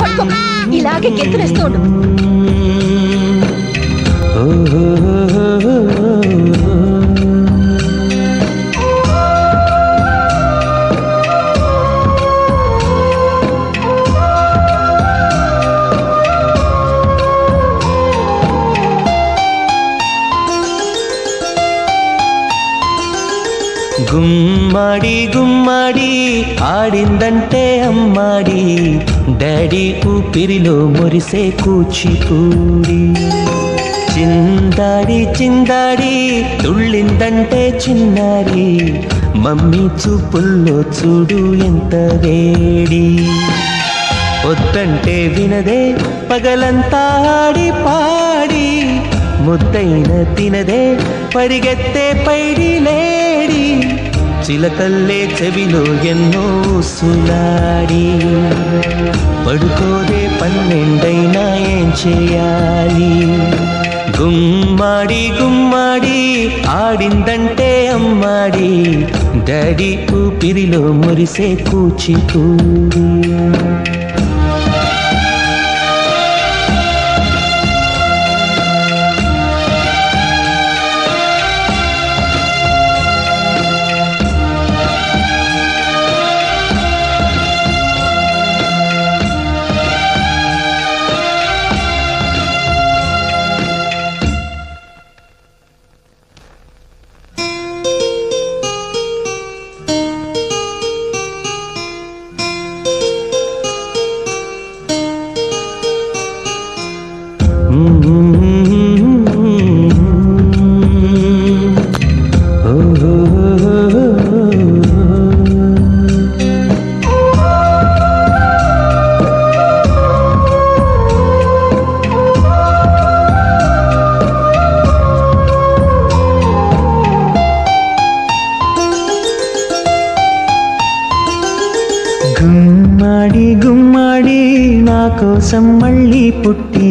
పడుకో ఇలాగే గెంతులేస్తూ ఉండు. గుమ్మడి గుమ్మడి ఆడిందంటే అమ్మాడి. డాడీ ఊపిరిలో మురిసే కూచిపూడి చిందాడి చిందాడి తుళ్ళిందంటే చిన్నారి. మమ్మీ చూపుల్లో చూడు ఎంత వేడి. వద్దంటే వినదే పగలంతా ఆడి పాడి. ముద్దైన తినదే పరిగెత్తే పైడి లేడి చిలకల్లే చెవిలో ఎన్నో సులాడి పడుకోదే పన్నెండైనా ఏం చేయాలి గుమ్మాడి గుమ్మాడి ఆడిందంటే అమ్మాడి డాడీ ఊపిరిలో మురిసే కూచిపూడి గుమ్మాడి గుమ్మాడి నా కోసం మళ్ళీ పుట్టి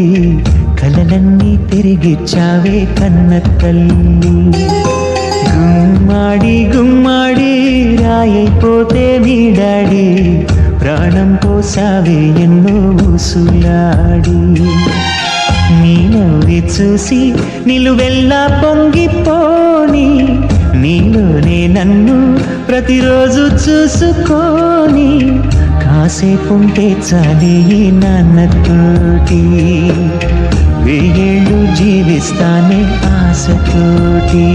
కలలన్నీ తిరిగిచ్చావే కన్న తల్లి గుమ్మాడి గుమ్మాడి రాయైపోతే మీ డాడీ ప్రాణం పోసావే ఎన్నో ఊసులాడి. నీ నవ్వి చూసి నిలువెల్లా పొంగిపో నీలోనే నన్ను ప్రతిరోజు చూసుకోని కాసేపుంటే చాలి ఈ నాన్నతోటి. వెయ్యేళ్ళు జీవిస్తానే ఆశతోటి.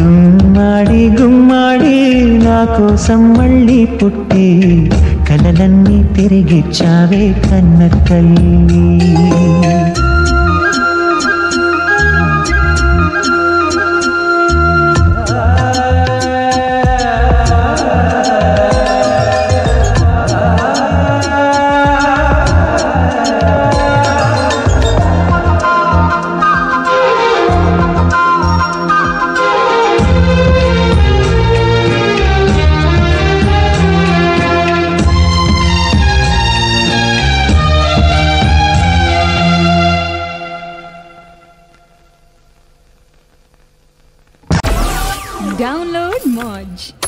గుమ్మాడి గుమ్మాడి నా కోసం మళ్ళీ పుట్టి కలలన్నీ తిరిగిచ్చావే కన్న తల్లి. Download Modge.